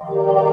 Música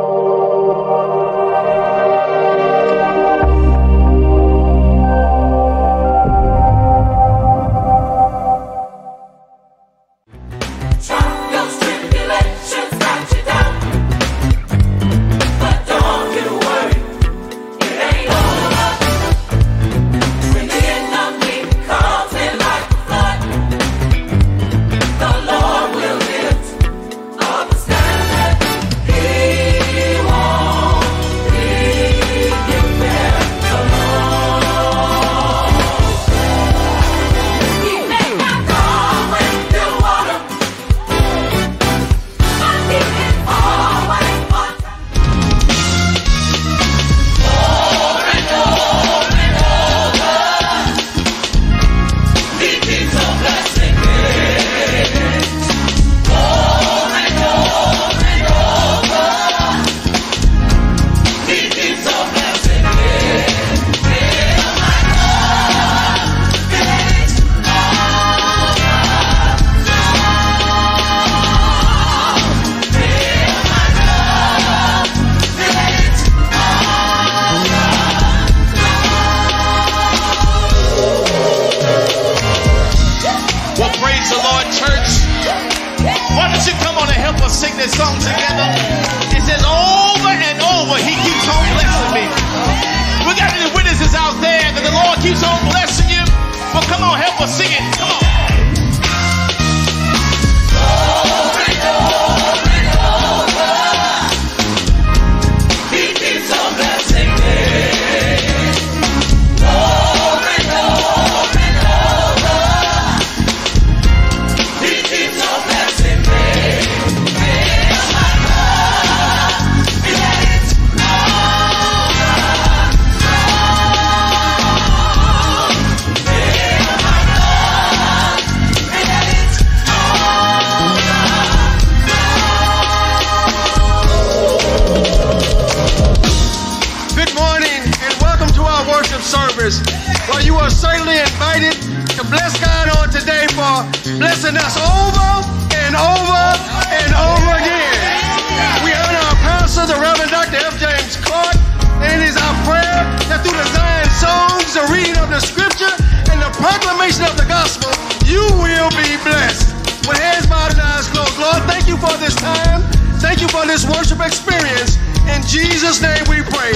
this time. Thank you for this worship experience. In Jesus' name we pray.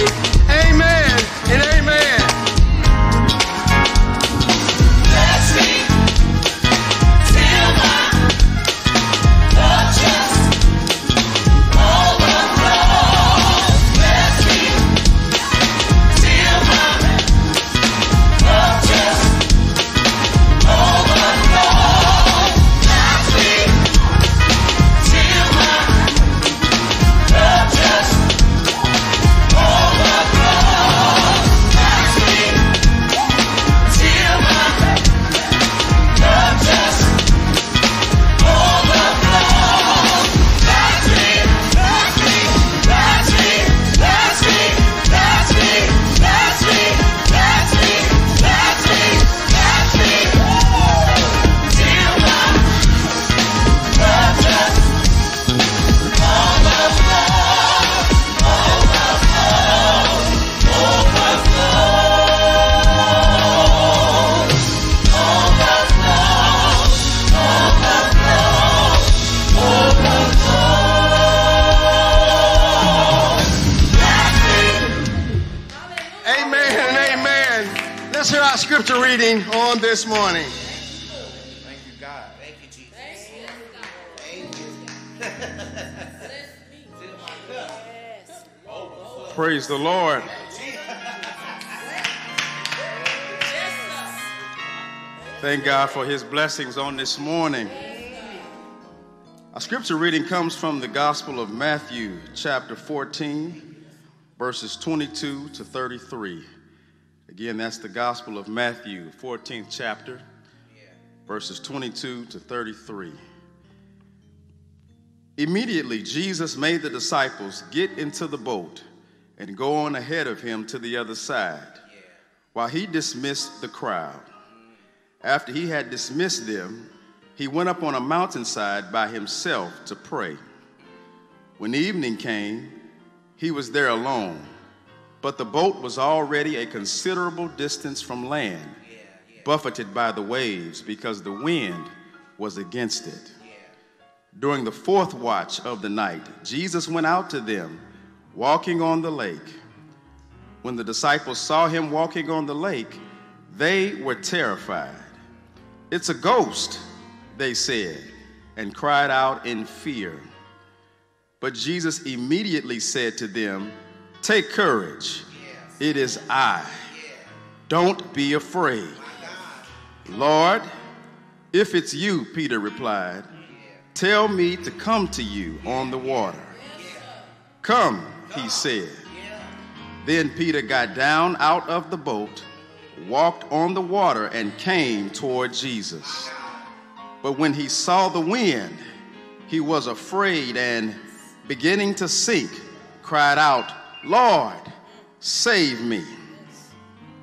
Amen and amen. The Lord. Thank God for his blessings on this morning. Our scripture reading comes from the Gospel of Matthew, chapter 14, verses 22 to 33. Again, that's the Gospel of Matthew, 14th chapter, verses 22 to 33. Immediately, Jesus made the disciples get into the boat and go on ahead of him to the other side while he dismissed the crowd. After he had dismissed them, he went up on a mountainside by himself to pray. When evening came, he was there alone, but the boat was already a considerable distance from land, buffeted by the waves because the wind was against it. During the fourth watch of the night, Jesus went out to them, walking on the lake. When the disciples saw him walking on the lake, they were terrified. It's a ghost, they said, and cried out in fear. But Jesus immediately said to them, Take courage, it is I. Don't be afraid. Lord, if it's you, Peter replied, tell me to come to you on the water. Come, he said. Then Peter got down out of the boat, walked on the water, and came toward Jesus. But when he saw the wind, he was afraid and, beginning to sink, cried out, Lord, save me.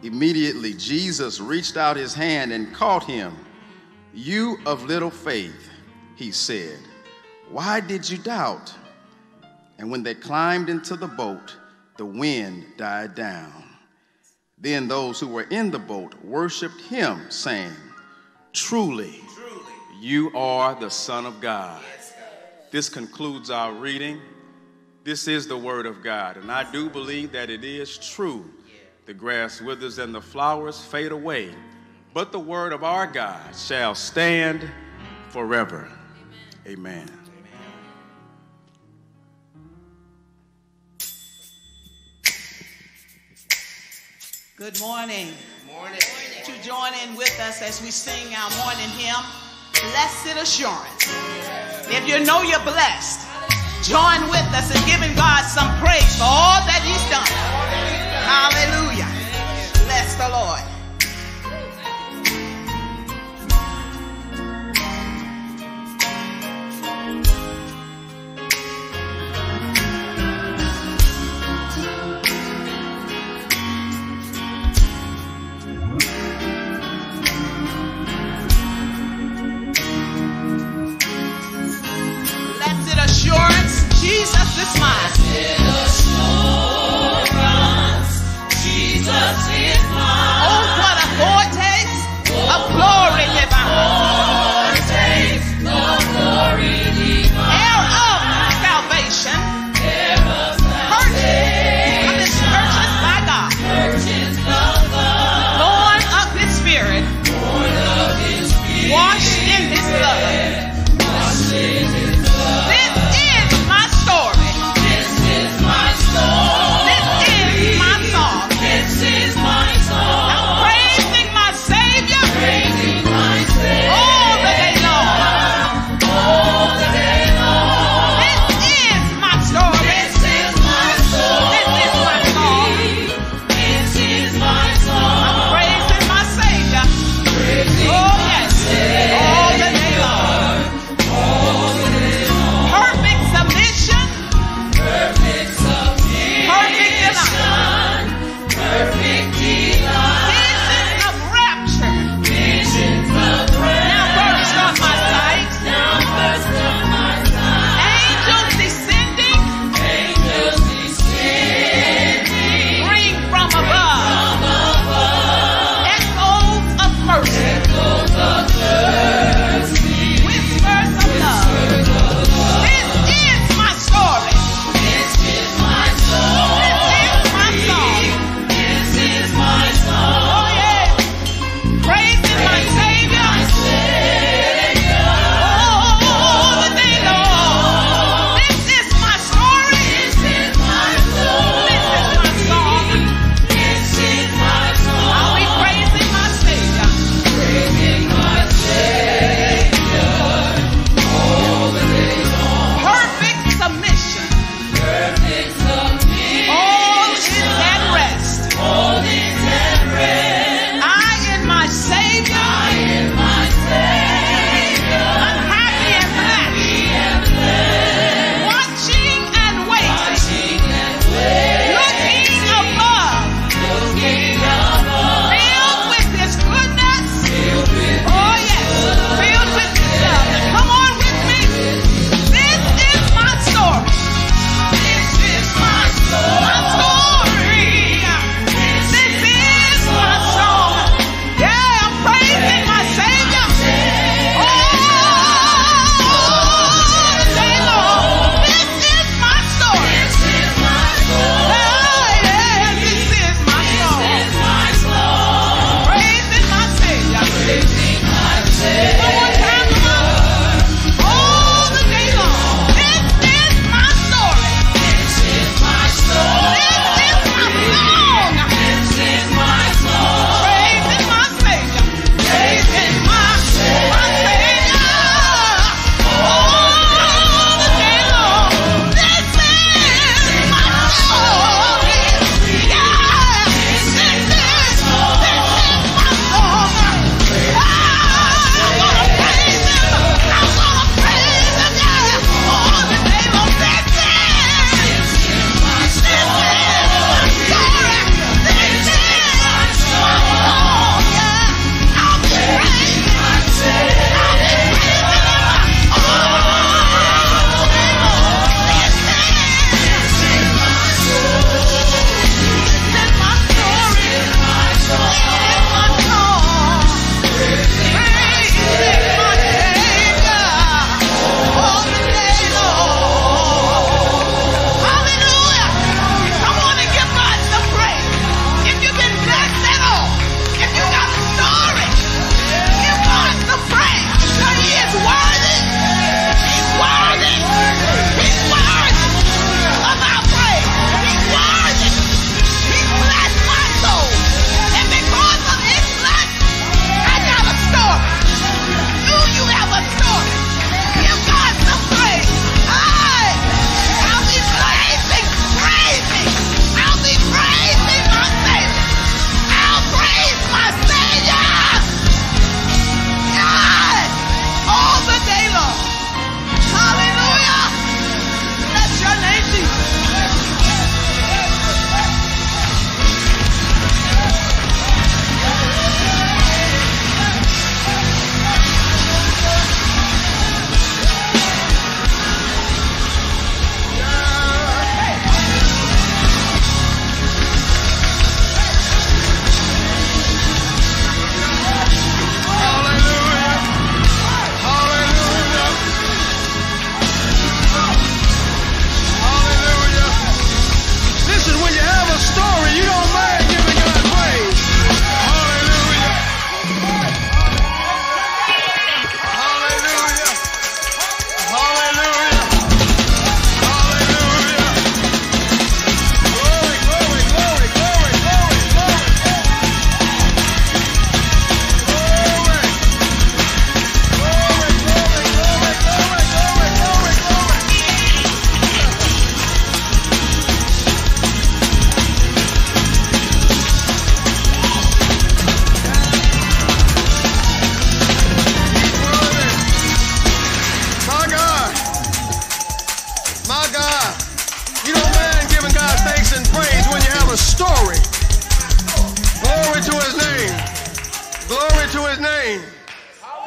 Immediately, Jesus reached out his hand and caught him. You of little faith, he said, why did you doubt? And when they climbed into the boat, the wind died down. Then those who were in the boat worshiped him, saying, Truly, Truly. you are the Son of God. This concludes our reading. This is the Word of God, and I do believe that it is true. The grass withers and the flowers fade away, but the Word of our God shall stand forever. Amen. Good morning. Good morning. To join in with us as we sing our morning hymn, Blessed Assurance. If you know you're blessed, join with us in giving God some praise for all that He's done. Hallelujah. Bless the Lord.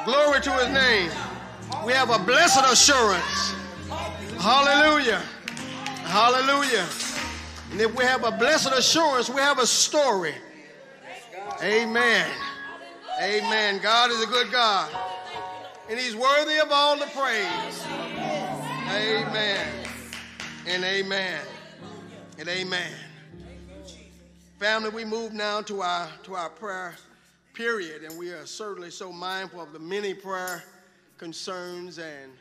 Glory to his name. We have a blessed assurance. Hallelujah. Hallelujah. And if we have a blessed assurance, we have a story. Amen. Amen. God is a good God. And he's worthy of all the praise. Amen. And amen. And amen. Family, we move now to our to our prayer period, and we are certainly so mindful of the many prayer concerns and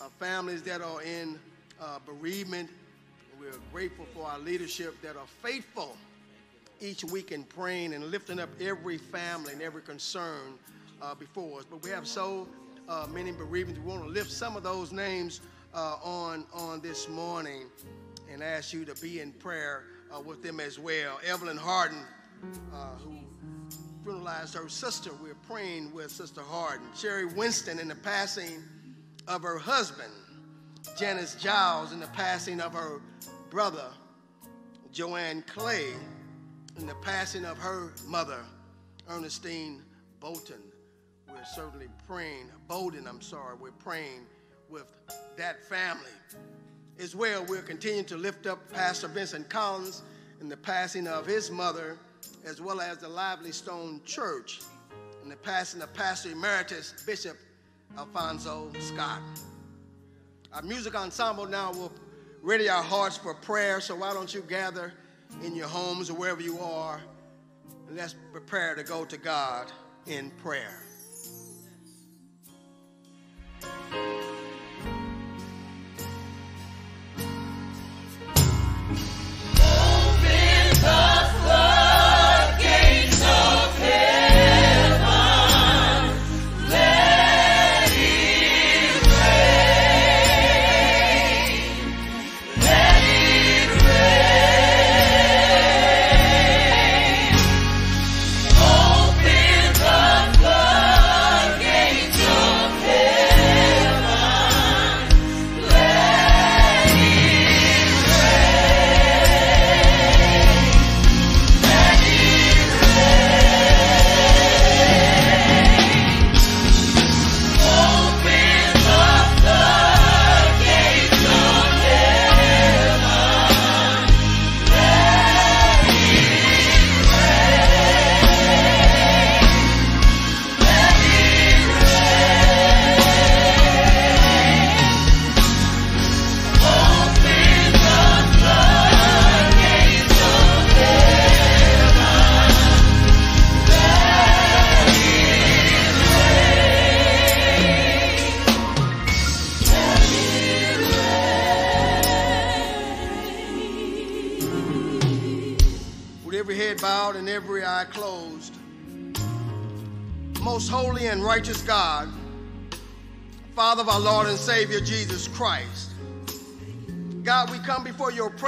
uh, families that are in uh, bereavement we're grateful for our leadership that are faithful each week in praying and lifting up every family and every concern uh, before us. But we have so uh, many bereavements. We want to lift some of those names uh, on, on this morning and ask you to be in prayer uh, with them as well. Evelyn Harden, who funeralized her sister, we're praying with Sister Harden. Sherry Winston in the passing of her husband. Janice Giles in the passing of her brother, Joanne Clay, in the passing of her mother, Ernestine Bolton. We're certainly praying, Bolden, I'm sorry, we're praying with that family. As well, we're continuing to lift up Pastor Vincent Collins in the passing of his mother, as well as the Lively Stone Church in the passing of Pastor Emeritus Bishop Alfonso Scott. Our music ensemble now will ready our hearts for prayer. So why don't you gather in your homes or wherever you are and let's prepare to go to God in prayer.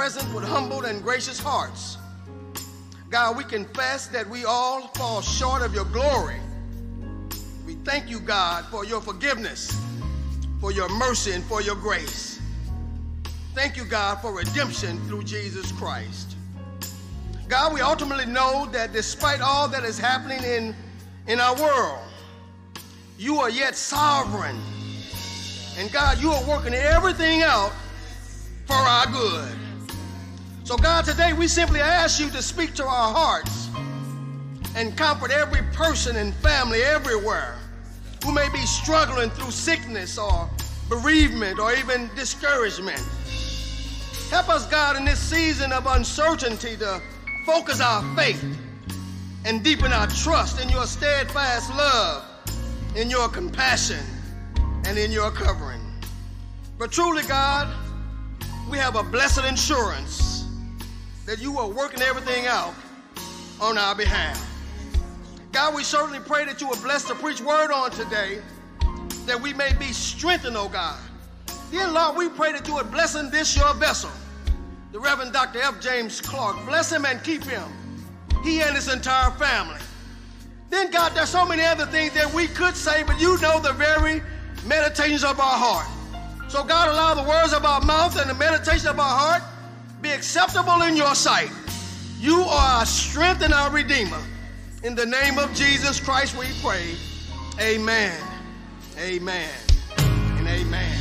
Presence with humbled and gracious hearts. God, we confess that we all fall short of your glory. We thank you, God, for your forgiveness, for your mercy, and for your grace. Thank you, God, for redemption through Jesus Christ. God, we ultimately know that despite all that is happening in, in our world, you are yet sovereign. And God, you are working everything out for our good. So, God, today we simply ask you to speak to our hearts and comfort every person and family everywhere who may be struggling through sickness or bereavement or even discouragement. Help us, God, in this season of uncertainty to focus our faith and deepen our trust in your steadfast love in your compassion and in your covering. But truly, God, we have a blessed insurance that you are working everything out on our behalf. God, we certainly pray that you will bless the preach word on today, that we may be strengthened, oh God. Dear Lord, we pray that you would bless in this your vessel, the Reverend Dr. F. James Clark. Bless him and keep him, he and his entire family. Then, God, there's so many other things that we could say, but you know the very meditations of our heart. So, God, allow the words of our mouth and the meditation of our heart be acceptable in your sight. You are our strength and our Redeemer. In the name of Jesus Christ, we pray. Amen. Amen. And amen.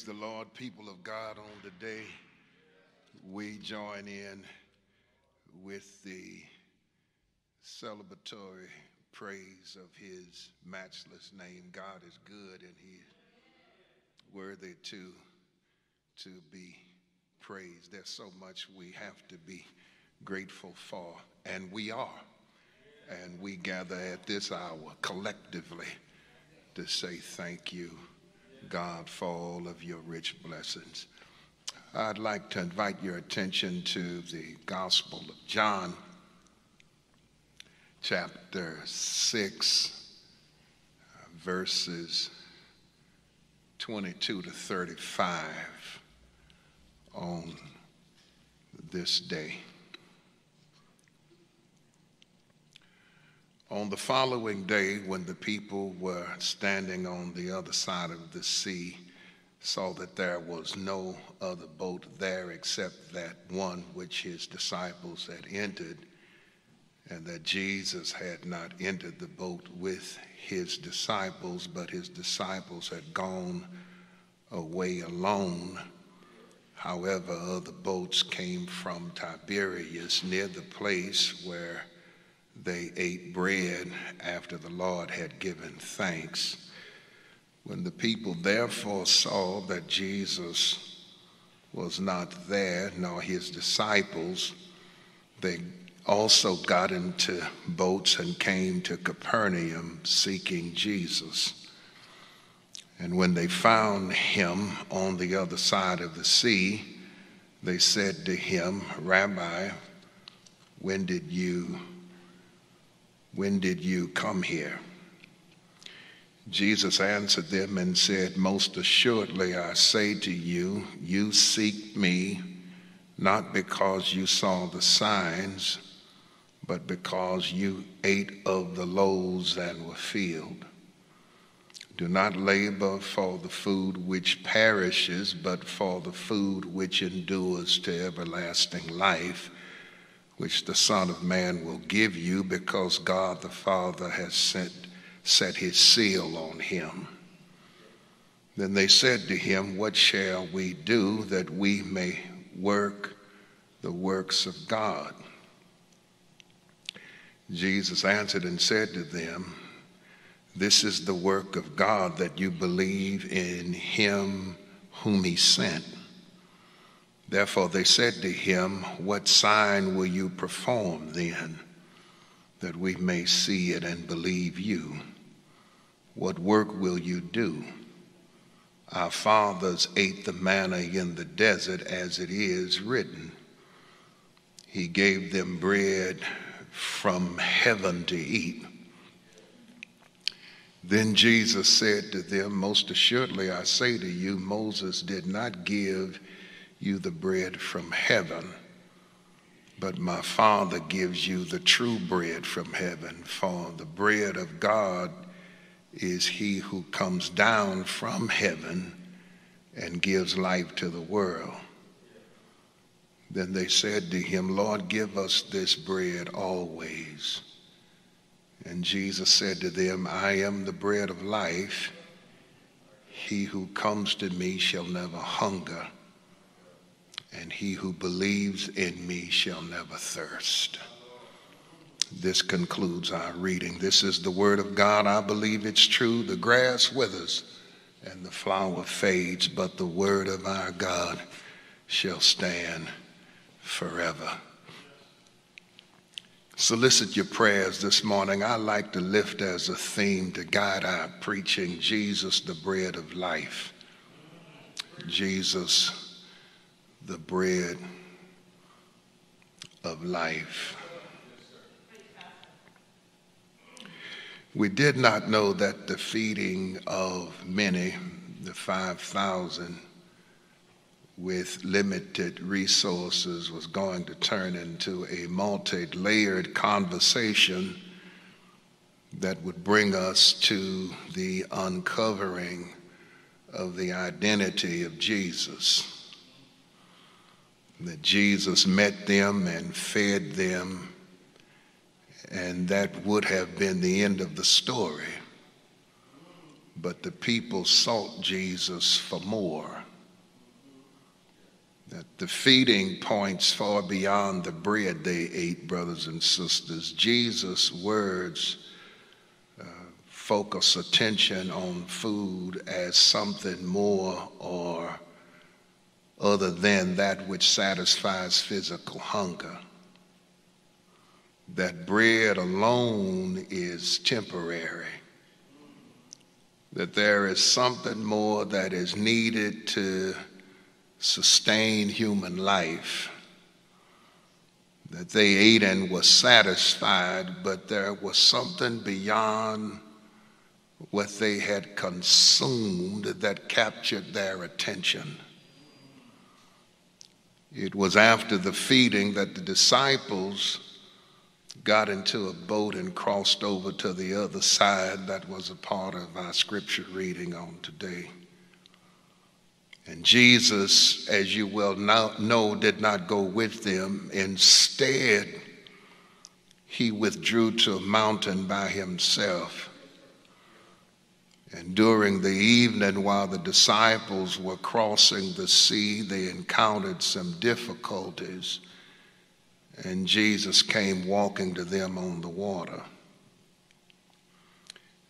Praise the Lord, people of God, on the day we join in with the celebratory praise of his matchless name. God is good and he is worthy to, to be praised. There's so much we have to be grateful for, and we are. And we gather at this hour collectively to say thank you God, for all of your rich blessings. I'd like to invite your attention to the Gospel of John, chapter 6, verses 22 to 35 on this day. On the following day, when the people were standing on the other side of the sea, saw that there was no other boat there except that one which his disciples had entered, and that Jesus had not entered the boat with his disciples, but his disciples had gone away alone. However, other boats came from Tiberias near the place where they ate bread after the Lord had given thanks. When the people therefore saw that Jesus was not there, nor his disciples, they also got into boats and came to Capernaum seeking Jesus. And when they found him on the other side of the sea, they said to him, Rabbi, when did you when did you come here? Jesus answered them and said, Most assuredly I say to you, you seek me not because you saw the signs, but because you ate of the loaves and were filled. Do not labor for the food which perishes, but for the food which endures to everlasting life which the Son of Man will give you because God the Father has sent, set his seal on him. Then they said to him, What shall we do that we may work the works of God? Jesus answered and said to them, This is the work of God that you believe in him whom he sent. Therefore they said to him, What sign will you perform then, that we may see it and believe you? What work will you do? Our fathers ate the manna in the desert as it is written. He gave them bread from heaven to eat. Then Jesus said to them, Most assuredly I say to you, Moses did not give you the bread from heaven, but my Father gives you the true bread from heaven. For the bread of God is he who comes down from heaven and gives life to the world. Then they said to him, Lord, give us this bread always. And Jesus said to them, I am the bread of life. He who comes to me shall never hunger and he who believes in me shall never thirst. This concludes our reading. This is the word of God. I believe it's true. The grass withers and the flower fades, but the word of our God shall stand forever. Solicit your prayers this morning. I like to lift as a theme to guide our preaching Jesus, the bread of life. Jesus, the bread of life. We did not know that the feeding of many, the 5,000, with limited resources was going to turn into a multi layered conversation that would bring us to the uncovering of the identity of Jesus. That Jesus met them and fed them, and that would have been the end of the story. But the people sought Jesus for more. That the feeding points far beyond the bread they ate, brothers and sisters. Jesus' words uh, focus attention on food as something more or other than that which satisfies physical hunger. That bread alone is temporary that there is something more that is needed to sustain human life. That they ate and were satisfied, but there was something beyond what they had consumed that captured their attention. It was after the feeding that the disciples got into a boat and crossed over to the other side. That was a part of our scripture reading on today. And Jesus, as you well know, did not go with them. Instead, he withdrew to a mountain by himself. And during the evening, while the disciples were crossing the sea, they encountered some difficulties and Jesus came walking to them on the water.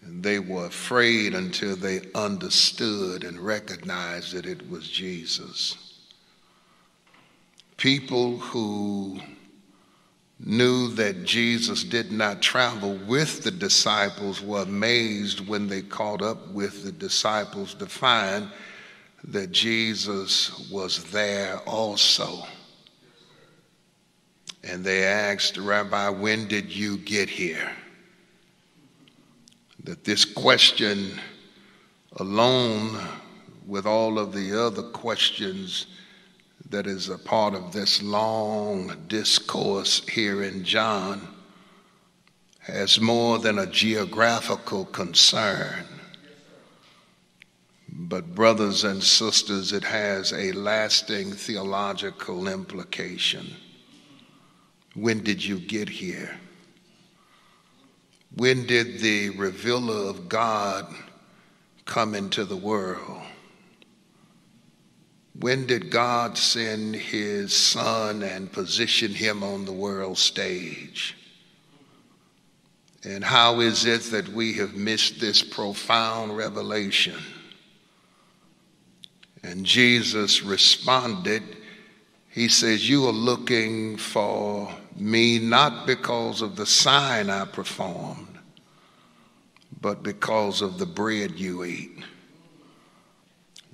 And they were afraid until they understood and recognized that it was Jesus. People who knew that Jesus did not travel with the disciples were amazed when they caught up with the disciples to find that Jesus was there also. And they asked, Rabbi, when did you get here? That this question alone, with all of the other questions that is a part of this long discourse here in John, has more than a geographical concern. But, brothers and sisters, it has a lasting theological implication. When did you get here? When did the revealer of God come into the world? When did God send his son and position him on the world stage? And how is it that we have missed this profound revelation? And Jesus responded, He says, You are looking for me not because of the sign I performed, but because of the bread you eat.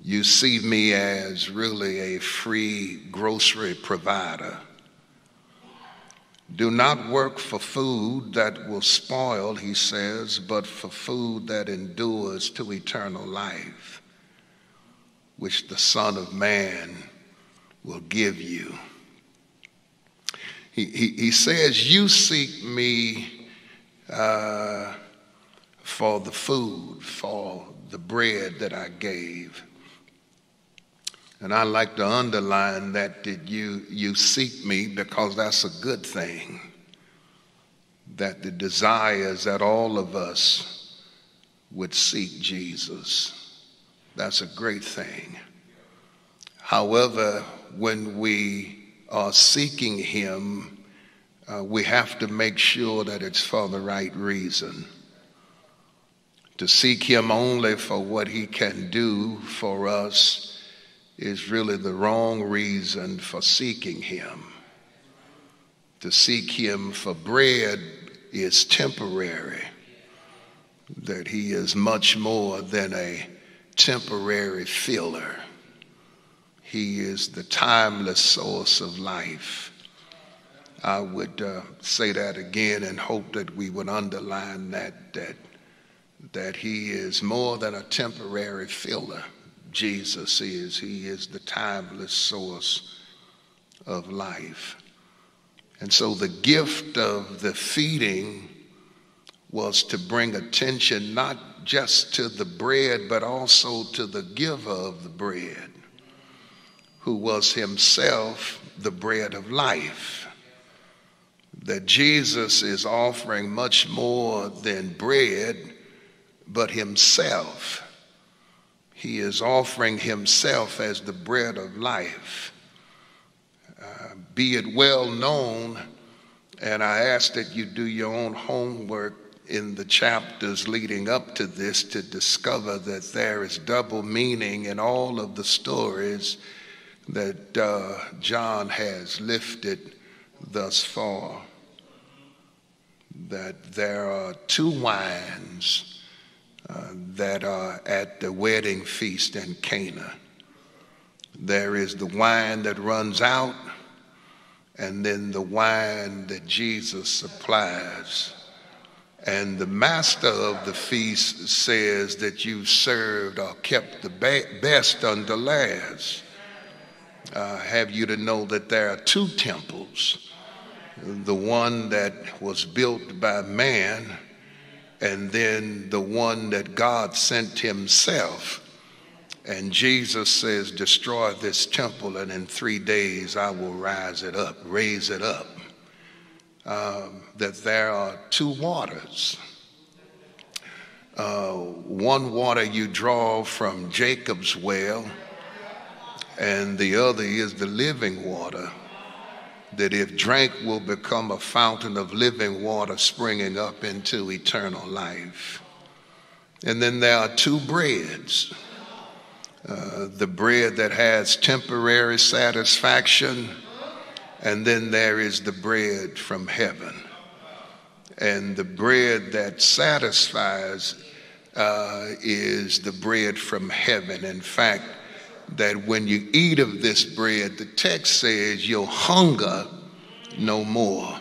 You see me as really a free grocery provider. Do not work for food that will spoil, he says, but for food that endures to eternal life, which the Son of Man will give you. He, he, he says, You seek me uh, for the food, for the bread that I gave. And I like to underline that did you you seek me because that's a good thing. That the desire is that all of us would seek Jesus. That's a great thing. However, when we are seeking Him, uh, we have to make sure that it's for the right reason. To seek Him only for what He can do for us is really the wrong reason for seeking Him. To seek Him for bread is temporary, that He is much more than a temporary filler. He is the timeless source of life. I would uh, say that again and hope that we would underline that, that, that he is more than a temporary filler. Jesus is. He is the timeless source of life. And so the gift of the feeding was to bring attention not just to the bread, but also to the giver of the bread, who was himself the bread of life. That Jesus is offering much more than bread, but himself. He is offering himself as the bread of life. Uh, be it well known, and I ask that you do your own homework in the chapters leading up to this to discover that there is double meaning in all of the stories that uh, John has lifted thus far. That there are two wines that are at the wedding feast in Cana. There is the wine that runs out, and then the wine that Jesus supplies and the master of the feast says that you served or kept the best unto last. Uh, have you to know that there are two temples the one that was built by man, and then the one that God sent Himself. And Jesus says, Destroy this temple, and in three days I will rise it up, raise it up um, that there are two waters. Uh, one water you draw from Jacob's well, and the other is the living water, that if drank will become a fountain of living water springing up into eternal life. And then there are two breads uh, the bread that has temporary satisfaction and then there is the bread from heaven. And the bread that satisfies uh, is the bread from heaven. In fact, that when you eat of this bread, the text says you'll hunger no more.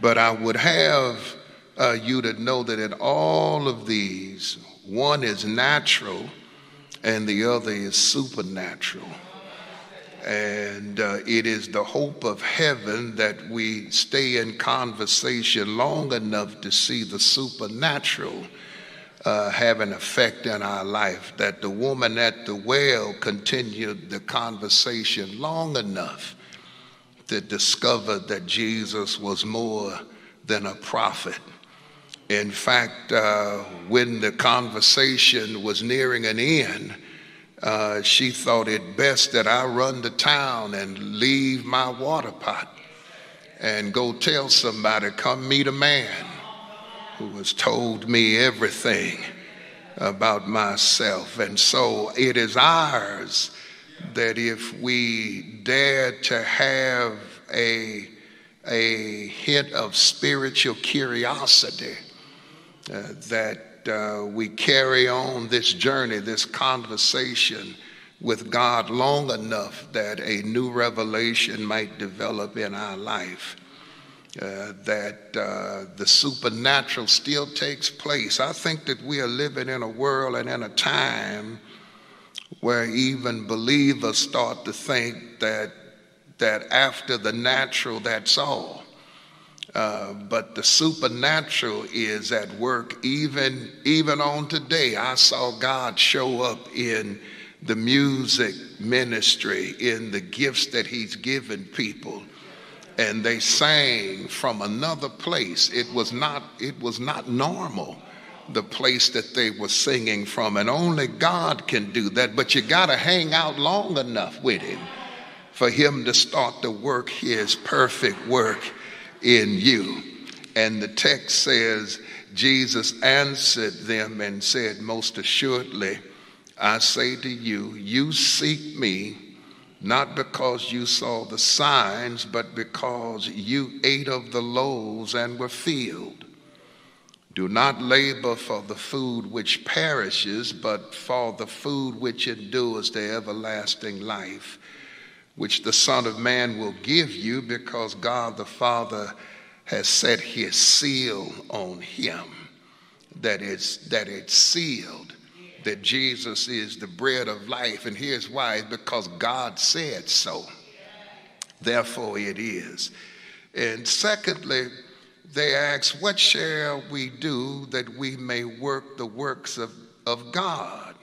But I would have uh, you to know that in all of these, one is natural and the other is supernatural. And uh, it is the hope of heaven that we stay in conversation long enough to see the supernatural uh, have an effect in our life. That the woman at the well continued the conversation long enough to discover that Jesus was more than a prophet. In fact, uh, when the conversation was nearing an end, uh, she thought it best that I run to town and leave my water pot and go tell somebody, come meet a man who has told me everything about myself. And so it is ours that if we dare to have a, a hint of spiritual curiosity, uh, that uh, we carry on this journey, this conversation with God long enough that a new revelation might develop in our life. Uh, that uh, the supernatural still takes place. I think that we are living in a world and in a time where even believers start to think that that after the natural, that's all. Uh, but the supernatural is at work even even on today. I saw God show up in the music ministry, in the gifts that He's given people, and they sang from another place. It was not it was not normal the place that they were singing from, and only God can do that. But you got to hang out long enough with Him for Him to start to work His perfect work in you. And the text says, Jesus answered them and said, Most assuredly, I say to you, you seek me not because you saw the signs, but because you ate of the loaves and were filled. Do not labor for the food which perishes, but for the food which endures to everlasting life which the Son of Man will give you because God the Father has set his seal on him. That it's, that it's sealed, that Jesus is the bread of life. And here's why because God said so. Therefore, it is. And secondly, they asked, What shall we do that we may work the works of, of God?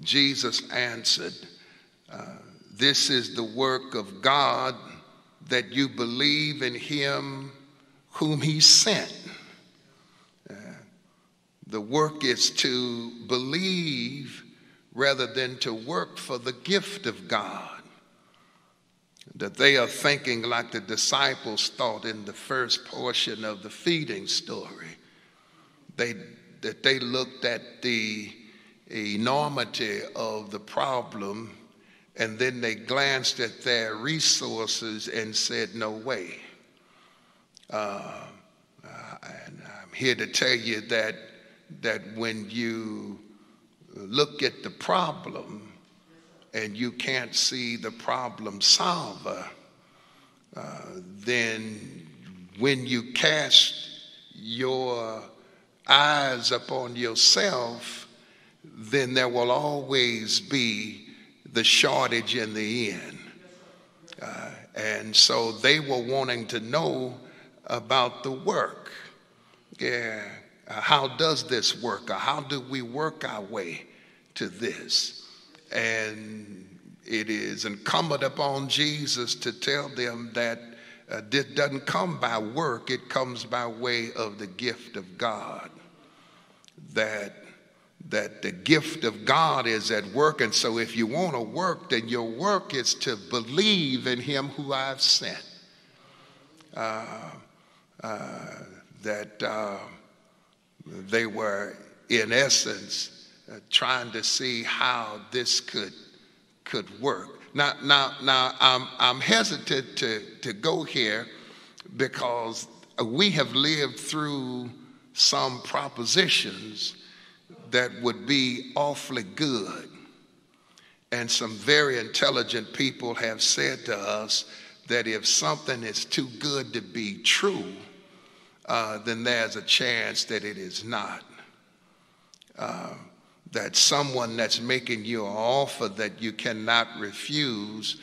Jesus answered, uh, This is the work of God that you believe in him whom he sent. The work is to believe rather than to work for the gift of God. That they are thinking like the disciples thought in the first portion of the feeding story. They, that they looked at the enormity of the problem and then they glanced at their resources and said, No way. Uh, and I'm here to tell you that, that when you look at the problem and you can't see the problem solver, uh, then when you cast your eyes upon yourself, then there will always be the shortage in the end. Uh, and so they were wanting to know about the work. Yeah, uh, how does this work? Or how do we work our way to this? And it is incumbent upon Jesus to tell them that uh, this doesn't come by work, it comes by way of the gift of God. That that the gift of God is at work. And so if you want to work, then your work is to believe in him who I've sent. Uh, uh, that uh, they were, in essence, uh, trying to see how this could, could work. Now, now, now I'm, I'm hesitant to, to go here because we have lived through some propositions that would be awfully good. And some very intelligent people have said to us that if something is too good to be true, uh, then there's a chance that it is not. Uh, that someone that's making you an offer that you cannot refuse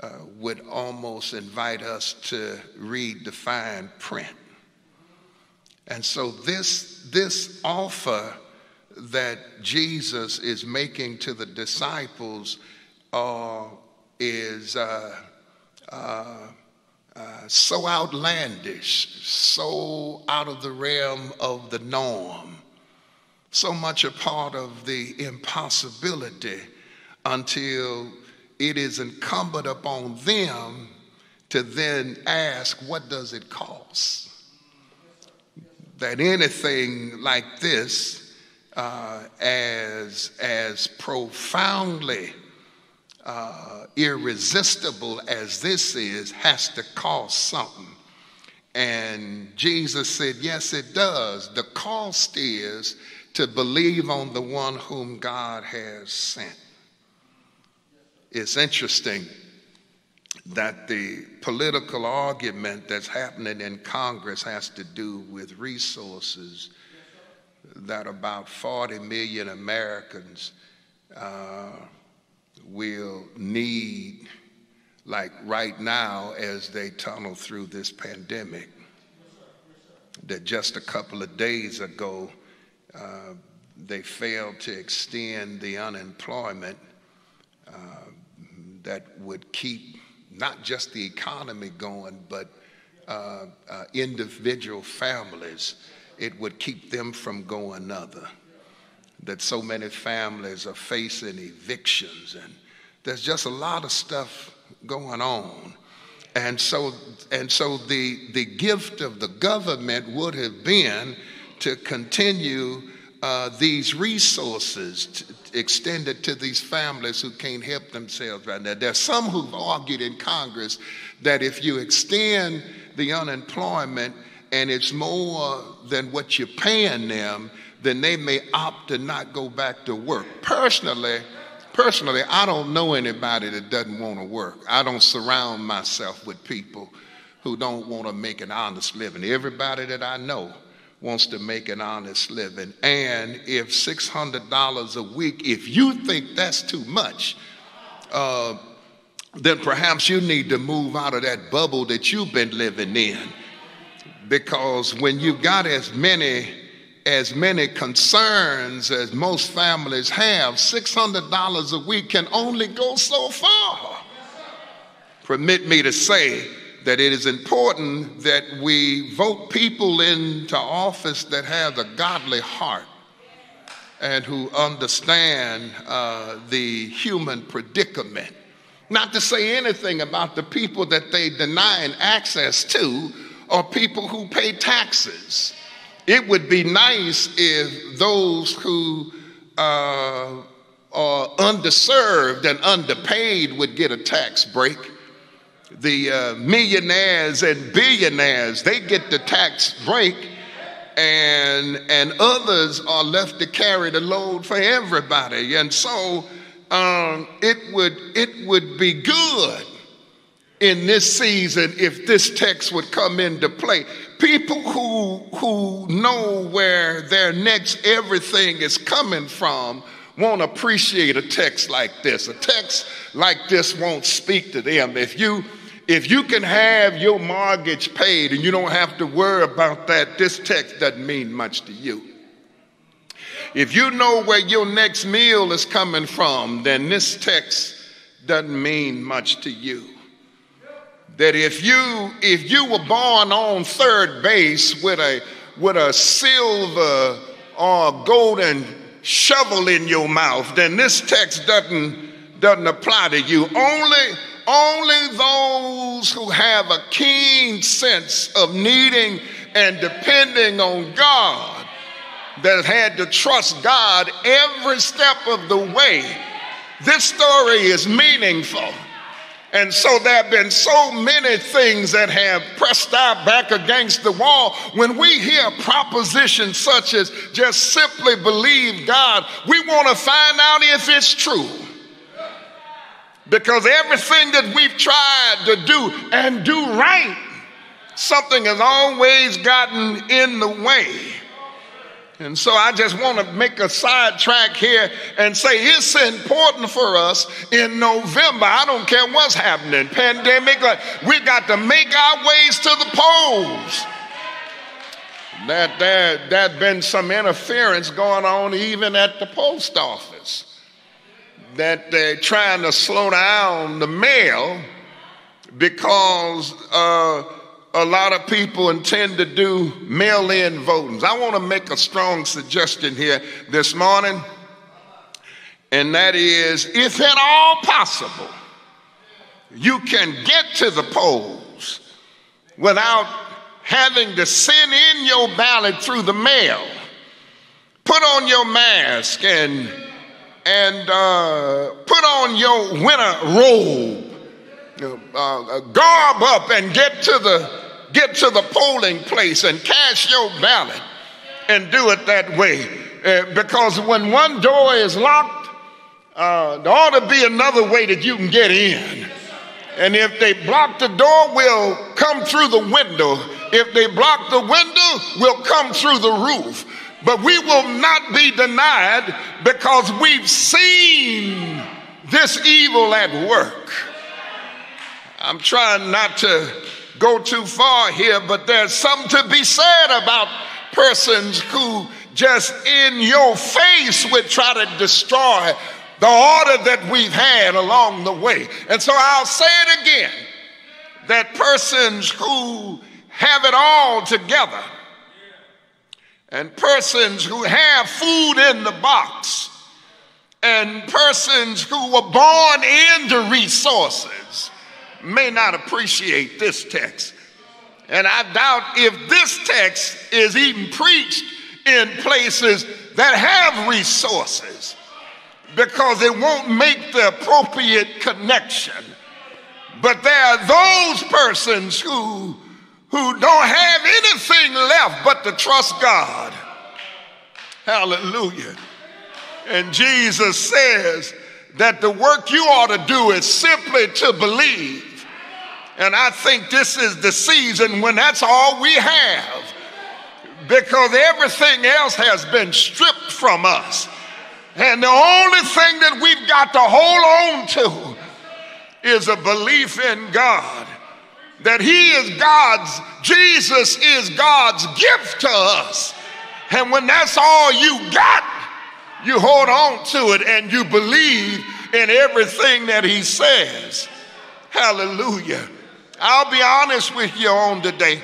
uh, would almost invite us to read the fine print. And so this, this offer that Jesus is making to the disciples uh, is uh, uh, so outlandish, so out of the realm of the norm, so much a part of the impossibility until it is incumbent upon them to then ask, what does it cost? That anything like this uh, as, as profoundly uh, irresistible as this is, has to cost something. And Jesus said, Yes, it does. The cost is to believe on the one whom God has sent. It's interesting that the political argument that's happening in Congress has to do with resources that about 40 million Americans uh, will need, like right now, as they tunnel through this pandemic. That just a couple of days ago, uh, they failed to extend the unemployment uh, that would keep not just the economy going, but uh, uh, individual families it would keep them from going under. That so many families are facing evictions, and there's just a lot of stuff going on. And so, and so the, the gift of the government would have been to continue uh, these resources to, extended to these families who can't help themselves right now. There's some who've argued in Congress that if you extend the unemployment, and it's more than what you're paying them, then they may opt to not go back to work. Personally, personally, I don't know anybody that doesn't want to work. I don't surround myself with people who don't want to make an honest living. Everybody that I know wants to make an honest living. And if $600 a week, if you think that's too much, uh, then perhaps you need to move out of that bubble that you've been living in because when you've got as many as many concerns as most families have, $600 a week can only go so far. Permit me to say that it is important that we vote people into office that have a godly heart and who understand uh, the human predicament. Not to say anything about the people that they denying access to or people who pay taxes. It would be nice if those who uh, are underserved and underpaid would get a tax break. The uh, millionaires and billionaires, they get the tax break and and others are left to carry the load for everybody. And so um, it would it would be good in this season if this text would come into play. People who who know where their next everything is coming from won't appreciate a text like this. A text like this won't speak to them. If you if you can have your mortgage paid and you don't have to worry about that, this text doesn't mean much to you. If you know where your next meal is coming from, then this text doesn't mean much to you. That if you if you were born on third base with a with a silver or golden shovel in your mouth, then this text doesn't doesn't apply to you. Only only those who have a keen sense of needing and depending on God that had to trust God every step of the way. This story is meaningful. And so there have been so many things that have pressed our back against the wall. When we hear propositions such as just simply believe God, we want to find out if it's true. Because everything that we've tried to do and do right, something has always gotten in the way. And so I just want to make a sidetrack here and say it's important for us in November. I don't care what's happening, pandemic, we got to make our ways to the polls. That there there's been some interference going on even at the post office that they're trying to slow down the mail because uh, a lot of people intend to do mail in voting. I want to make a strong suggestion here this morning, and that is if at all possible, you can get to the polls without having to send in your ballot through the mail. Put on your mask and and uh, put on your winter robe, uh, uh, garb up, and get to the get to the polling place and cast your ballot, and do it that way. Uh, because when one door is locked, uh, there ought to be another way that you can get in. And if they block the door, we'll come through the window. If they block the window, we'll come through the roof. But we will not be denied because we've seen this evil at work. I'm trying not to go too far here, but there's something to be said about persons who just in your face would try to destroy the order that we've had along the way. And so I'll say it again that persons who have it all together and persons who have food in the box, and persons who were born into resources may not appreciate this text. And I doubt if this text is even preached in places that have resources because it won't make the appropriate connection. But there are those persons who who don't have anything left but to trust God. Hallelujah. And Jesus says that the work you ought to do is simply to believe. And I think this is the season when that's all we have because everything else has been stripped from us. And the only thing that we've got to hold on to is a belief in God that he is God's, Jesus is God's gift to us. And when that's all you got, you hold on to it and you believe in everything that he says. Hallelujah. I'll be honest with you on today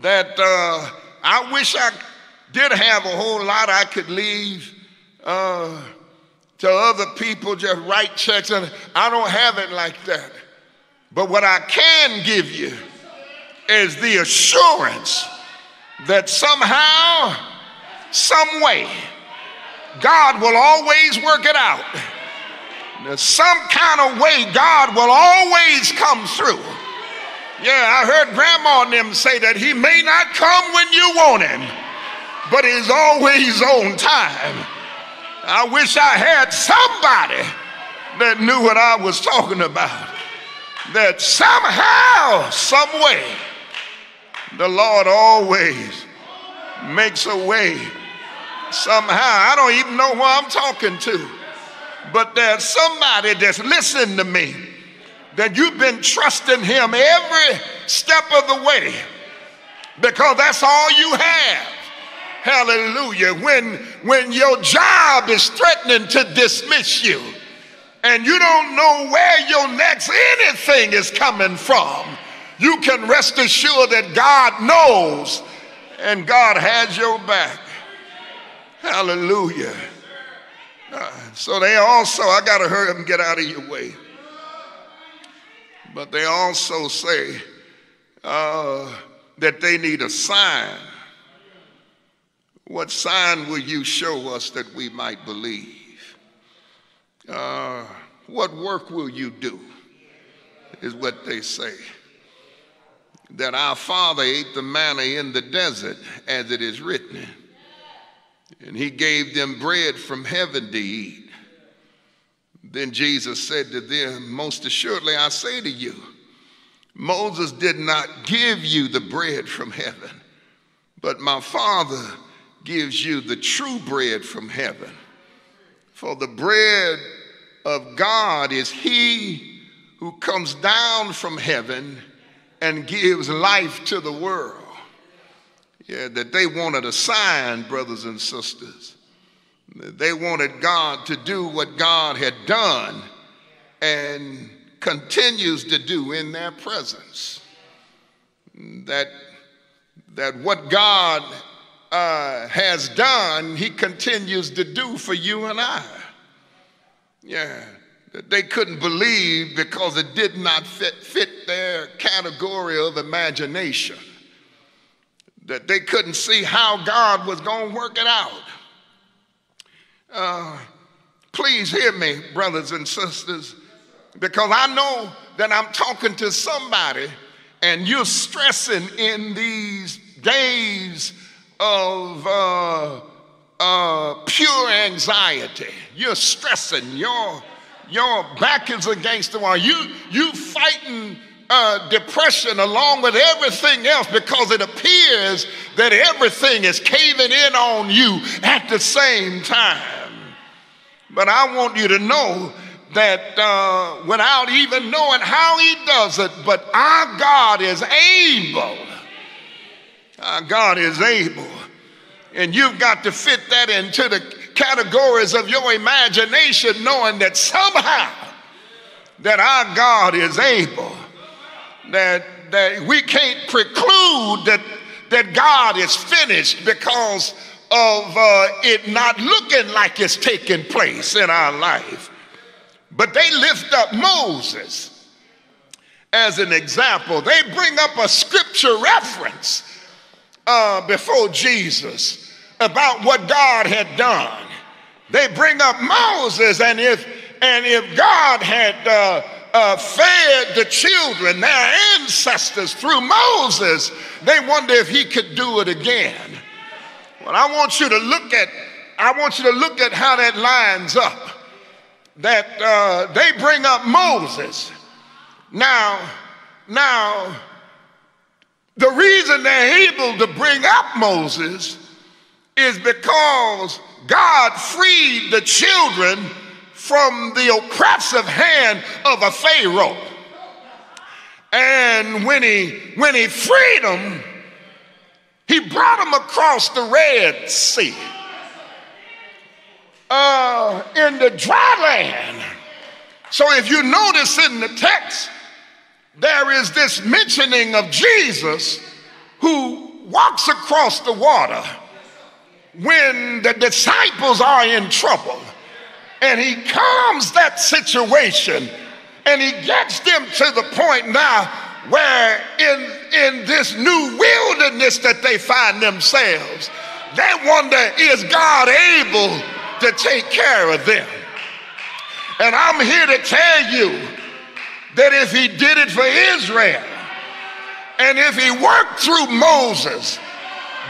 that uh, I wish I did have a whole lot I could leave uh, to other people, just write checks, and I don't have it like that. But what I can give you is the assurance that somehow, some way, God will always work it out. There's some kind of way God will always come through. Yeah, I heard grandma and them say that he may not come when you want him, but he's always on time. I wish I had somebody that knew what I was talking about. That somehow, some way, the Lord always makes a way. Somehow, I don't even know who I'm talking to, but there's somebody that's listening to me that you've been trusting Him every step of the way because that's all you have. Hallelujah. When, when your job is threatening to dismiss you and you don't know where your next anything is coming from, you can rest assured that God knows and God has your back. Hallelujah. So they also, I got to hurry up and get out of your way. But they also say uh, that they need a sign. What sign will you show us that we might believe? Uh, what work will you do? Is what they say. That our father ate the manna in the desert, as it is written, and he gave them bread from heaven to eat. Then Jesus said to them, Most assuredly I say to you, Moses did not give you the bread from heaven, but my Father gives you the true bread from heaven. For the bread of God is he who comes down from heaven and gives life to the world. Yeah, that they wanted a sign, brothers and sisters. They wanted God to do what God had done and continues to do in their presence. That, that what God uh, has done, He continues to do for you and I. Yeah, that they couldn't believe because it did not fit, fit their category of imagination. That they couldn't see how God was going to work it out. Uh, please hear me, brothers and sisters, because I know that I'm talking to somebody and you're stressing in these days of uh, uh, pure anxiety. You're stressing. Your, your back is against the wall. You, you fighting uh, depression along with everything else because it appears that everything is caving in on you at the same time. But I want you to know that uh, without even knowing how he does it, but our God is able. Our God is able. And you've got to fit that into the categories of your imagination, knowing that somehow that our God is able. That, that we can't preclude that, that God is finished because of uh, it not looking like it's taking place in our life. But they lift up Moses as an example. They bring up a scripture reference uh, before Jesus about what God had done. They bring up Moses, and if and if God had uh, uh, fed the children, their ancestors through Moses, they wonder if he could do it again. Well, I want you to look at I want you to look at how that lines up that uh, they bring up Moses. Now, now, the reason they're able to bring up Moses is because God freed the children from the oppressive hand of a Pharaoh. And when he when he freed them, he brought them across the Red Sea. Uh, in the dry land. So if you notice in the text, there is this mentioning of Jesus who walks across the water when the disciples are in trouble and he calms that situation and he gets them to the point now where in, in this new wilderness that they find themselves, they wonder, is God able to take care of them? And I'm here to tell you that if he did it for Israel, and if he worked through Moses,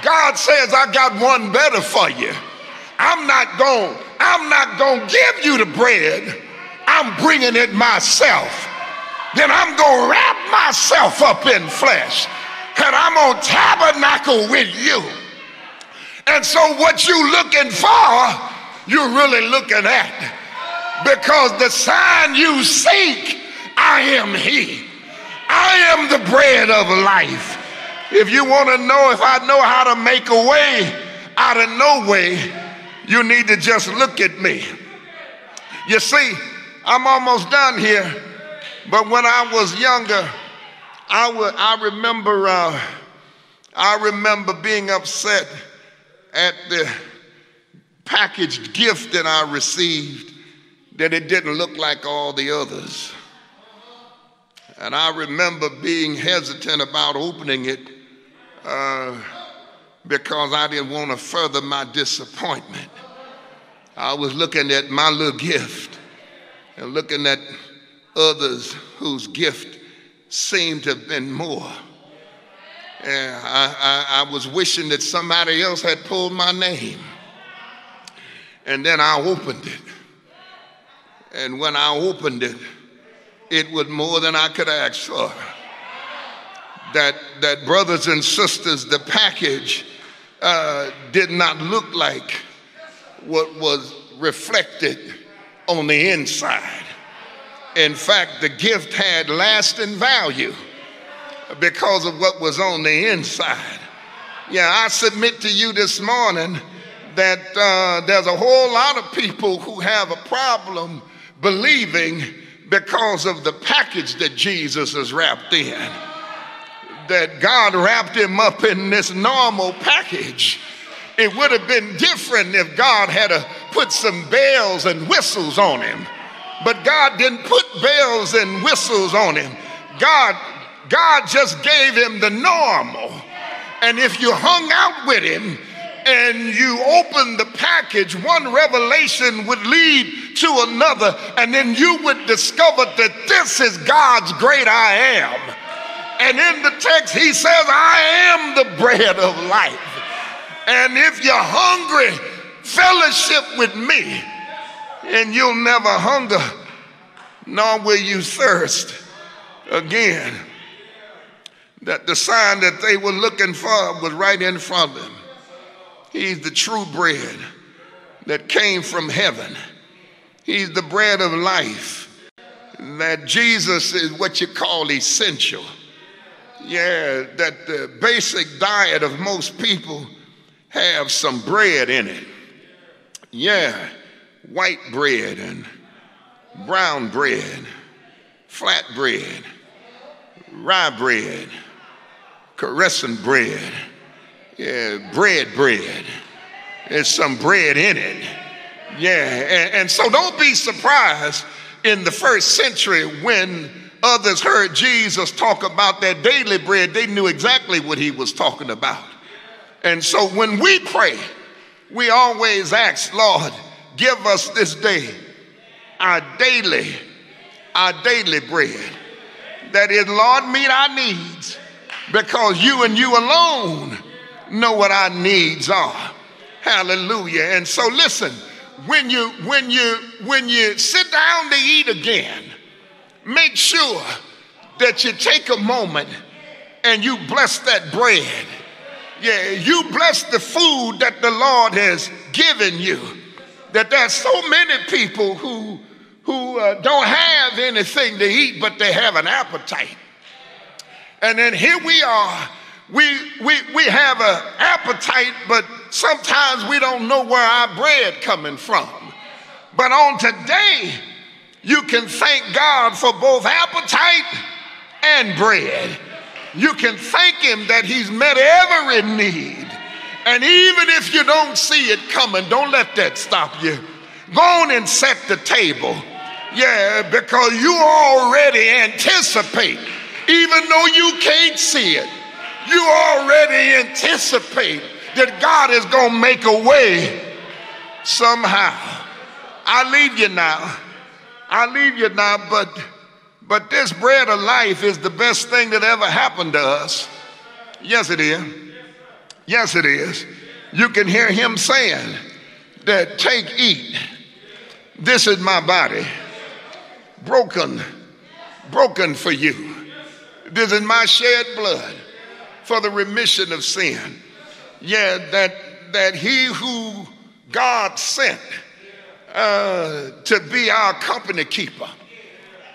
God says, I got one better for you. I'm not going, I'm not going to give you the bread. I'm bringing it myself. Then I'm going to wrap myself up in flesh. And I'm to tabernacle with you. And so what you're looking for, you're really looking at. Because the sign you seek, I am he. I am the bread of life. If you want to know if I know how to make a way out of no way, you need to just look at me. You see, I'm almost done here, but when I was younger, I, would, I remember uh, I remember being upset at the packaged gift that I received that it didn't look like all the others. And I remember being hesitant about opening it uh, because I didn't want to further my disappointment. I was looking at my little gift and looking at others whose gift seemed to have been more. And I, I, I was wishing that somebody else had pulled my name. And then I opened it. And when I opened it, it was more than I could ask for. That, that brothers and sisters, the package uh, did not look like what was reflected on the inside. In fact, the gift had lasting value because of what was on the inside. Yeah, I submit to you this morning that uh, there's a whole lot of people who have a problem believing because of the package that Jesus is wrapped in. That God wrapped him up in this normal package. It would have been different if God had a, put some bells and whistles on him. But God didn't put bells and whistles on him. God, God just gave him the normal. And if you hung out with him, and you opened the package, one revelation would lead to another, and then you would discover that this is God's great I am. And in the text, he says, I am the bread of life. And if you're hungry, fellowship with me, and you'll never hunger, nor will you thirst again. That the sign that they were looking for was right in front of them. He's the true bread that came from heaven. He's the bread of life. That Jesus is what you call essential. Yeah, that the basic diet of most people have some bread in it. Yeah, white bread and brown bread, flat bread, rye bread, caressing bread yeah, bread, bread. There's some bread in it. Yeah, and, and so don't be surprised in the first century when others heard Jesus talk about that daily bread, they knew exactly what he was talking about. And so when we pray, we always ask, Lord, give us this day our daily, our daily bread. That is, Lord, meet our needs because you and you alone know what our needs are. Hallelujah. And so listen, when you when you when you sit down to eat again, make sure that you take a moment and you bless that bread. Yeah, you bless the food that the Lord has given you. That there's so many people who who uh, don't have anything to eat, but they have an appetite. And then here we are. We, we, we have an appetite, but sometimes we don't know where our bread coming from. But on today, you can thank God for both appetite and bread. You can thank Him that He's met every need. And even if you don't see it coming, don't let that stop you. Go on and set the table. Yeah, because you already anticipate, even though you can't see it, you already anticipate that God is going to make a way somehow. I leave you now. I leave you now, but but this bread of life is the best thing that ever happened to us. Yes, it is. Yes, it is. You can hear him saying that take, eat. This is my body, broken, broken for you. This is my shed blood for the remission of sin. Yeah, that that he who God sent uh, to be our company keeper,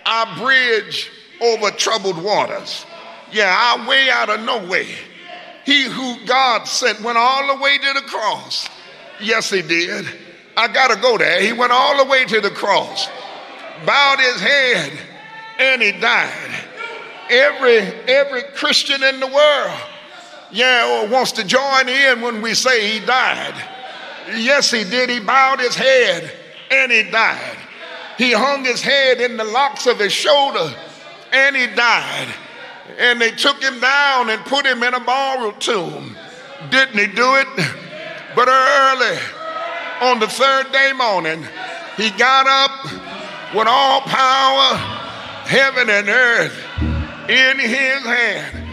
our bridge over troubled waters. Yeah, our way out of no way. He who God sent went all the way to the cross. Yes, he did. I got to go there. He went all the way to the cross, bowed his head, and he died. Every, every Christian in the world, yeah, oh, wants to join in when we say he died. Yes, he did. He bowed his head and he died. He hung his head in the locks of his shoulder and he died. And they took him down and put him in a borrowed tomb. Didn't he do it? But early on the third day morning, he got up with all power, heaven and earth in his hand.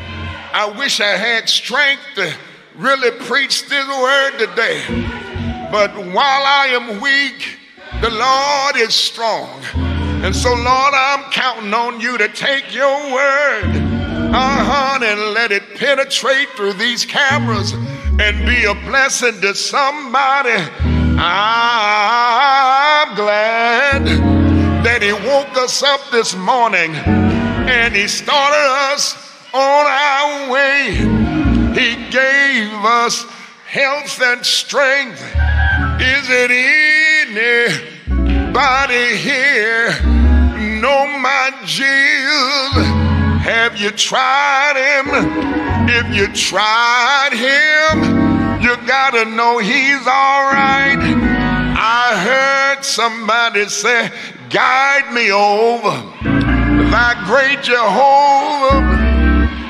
I wish I had strength to really preach this word today. But while I am weak, the Lord is strong. And so, Lord, I'm counting on you to take your word uh-huh, and let it penetrate through these cameras and be a blessing to somebody. I'm glad that He woke us up this morning and He started us on our way. He gave us health and strength. Is it anybody here know my Jesus? Have you tried him? If you tried him, you gotta know he's all right. I heard somebody say, Guide me over thy great Jehovah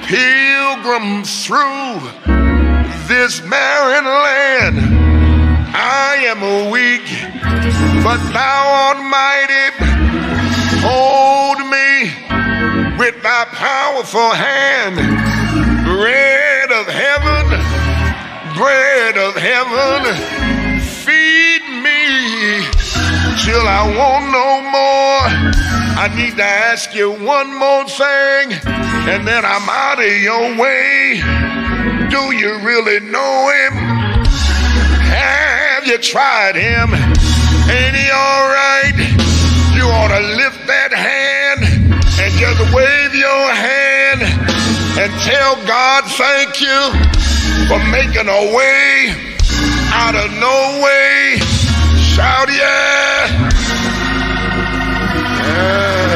pilgrims through this barren land. I am weak, but thou almighty hold me with thy powerful hand. Bread of heaven, bread of heaven, feed me till I want no more. I need to ask you one more thing, and then I'm out of your way. Do you really know him? Have you tried him? Ain't he all right? You ought to lift that hand and just wave your hand and tell God thank you for making a way out of no way. Shout yeah. He's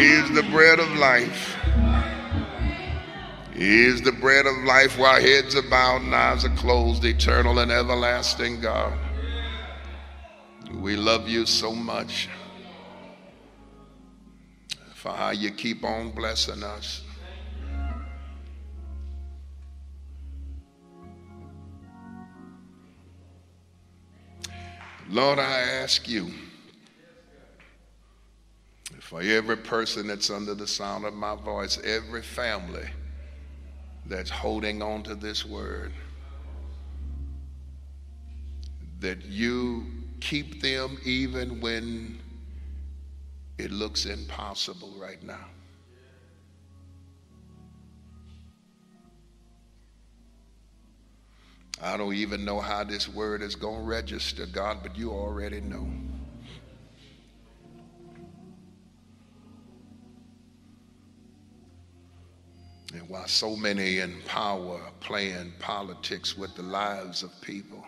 He's the bread of life. He is the bread of life while heads are bowed and eyes are closed, eternal and everlasting God. We love you so much for how you keep on blessing us. Lord, I ask you for every person that's under the sound of my voice, every family that's holding on to this word, that you keep them even when it looks impossible right now. I don't even know how this word is going to register, God, but you already know. And while so many in power playing politics with the lives of people,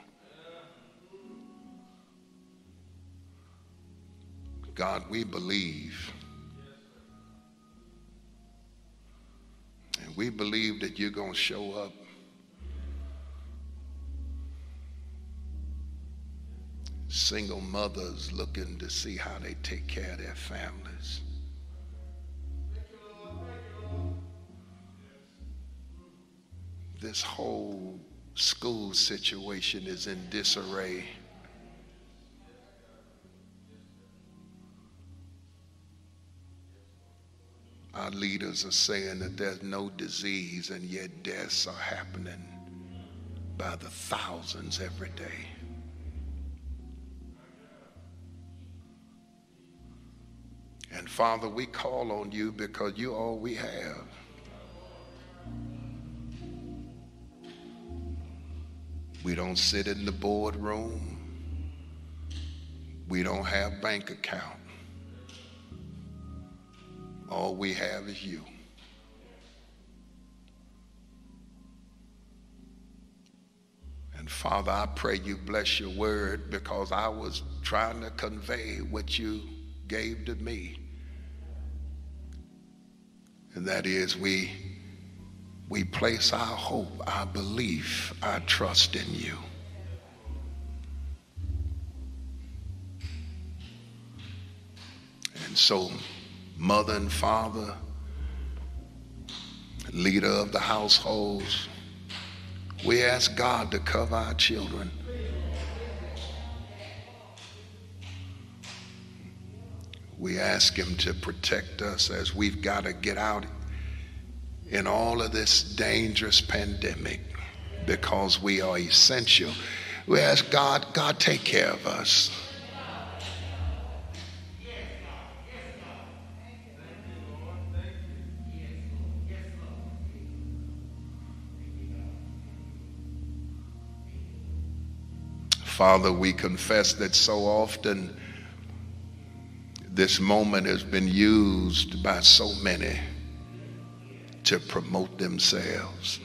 God, we believe. And we believe that you're going to show up. Single mothers looking to see how they take care of their families. This whole school situation is in disarray. Our leaders are saying that there's no disease, and yet deaths are happening by the thousands every day. And Father, we call on you because you're all we have. We don't sit in the boardroom. We don't have bank account. All we have is you. And Father, I pray you bless your word because I was trying to convey what you gave to me. And that is we we place our hope, our belief, our trust in you. And so, mother and father, leader of the households, we ask God to cover our children. We ask Him to protect us as we've got to get out in all of this dangerous pandemic because we are essential. We ask God, God, take care of us. Father, we confess that so often this moment has been used by so many to promote themselves.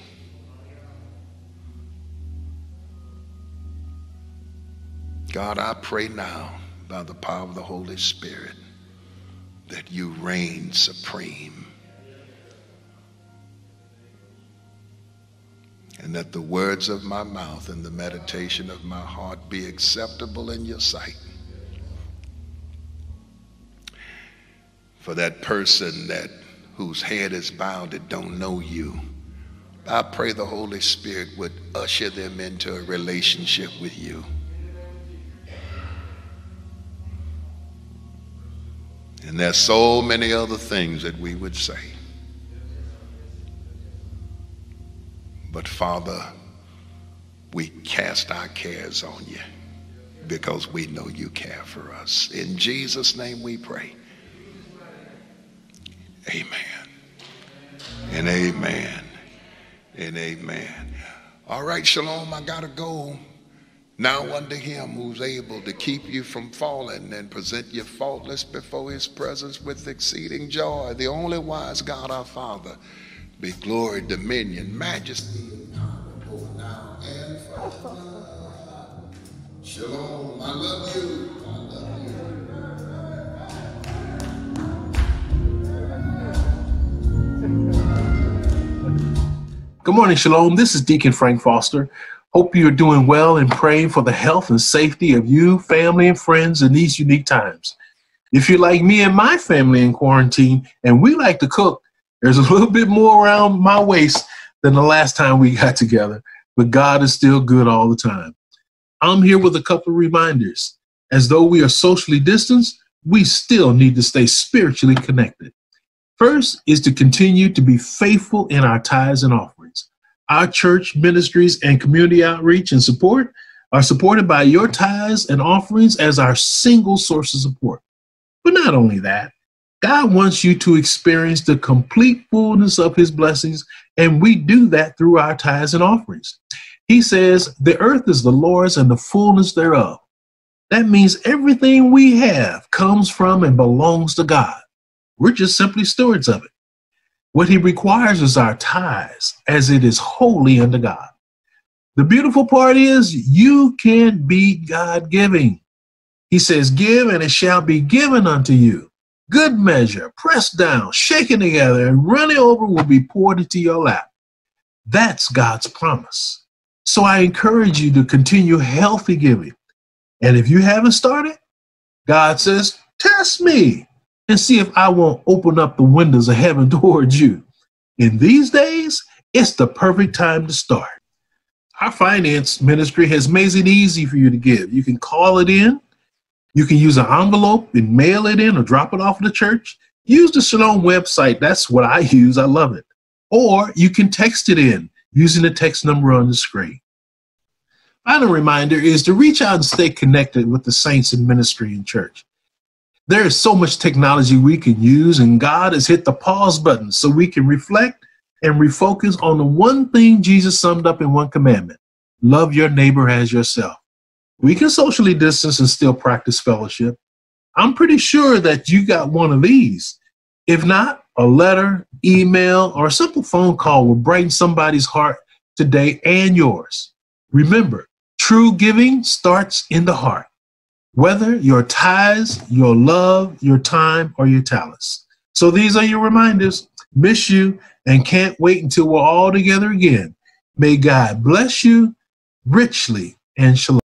God, I pray now by the power of the Holy Spirit that you reign supreme. And that the words of my mouth and the meditation of my heart be acceptable in your sight. For that person that whose head is bowed that don't know you. I pray the Holy Spirit would usher them into a relationship with you. And there's so many other things that we would say. But Father, we cast our cares on you because we know you care for us. In Jesus' name we pray. Amen. And amen. And amen. All right, Shalom, I got to go. Now unto him who's able to keep you from falling and present you faultless before his presence with exceeding joy. The only wise God our Father, be glory, dominion, majesty, now and forever. Shalom, I love you. Good morning, Shalom. This is Deacon Frank Foster. Hope you're doing well and praying for the health and safety of you, family, and friends in these unique times. If you're like me and my family in quarantine and we like to cook, there's a little bit more around my waist than the last time we got together, but God is still good all the time. I'm here with a couple of reminders. As though we are socially distanced, we still need to stay spiritually connected. First is to continue to be faithful in our tithes and offerings. Our church ministries and community outreach and support are supported by your tithes and offerings as our single source of support. But not only that, God wants you to experience the complete fullness of his blessings, and we do that through our tithes and offerings. He says, The earth is the Lord's and the fullness thereof. That means everything we have comes from and belongs to God. We're just simply stewards of it. What he requires is our tithes, as it is holy unto God. The beautiful part is you can't beat God giving. He says, Give and it shall be given unto you. Good measure, pressed down, shaken together, and running over will be poured into your lap. That's God's promise. So I encourage you to continue healthy giving. And if you haven't started, God says, Test me and see if I won't open up the windows of heaven towards you. In these days, it's the perfect time to start. Our finance ministry has made it easy for you to give. You can call it in, you can use an envelope and mail it in or drop it off at the church. Use the Shalom website. That's what I use. I love it. Or you can text it in using the text number on the screen. Final reminder is to reach out and stay connected with the saints in ministry and church. There is so much technology we can use, and God has hit the pause button so we can reflect and refocus on the one thing Jesus summed up in one commandment love your neighbor as yourself. We can socially distance and still practice fellowship. I'm pretty sure that you got one of these. If not, a letter, email, or a simple phone call will brighten somebody's heart today and yours. Remember, true giving starts in the heart whether your ties, your love, your time, or your talents. So these are your reminders. Miss you and can't wait until we're all together again. May God bless you richly and shalom.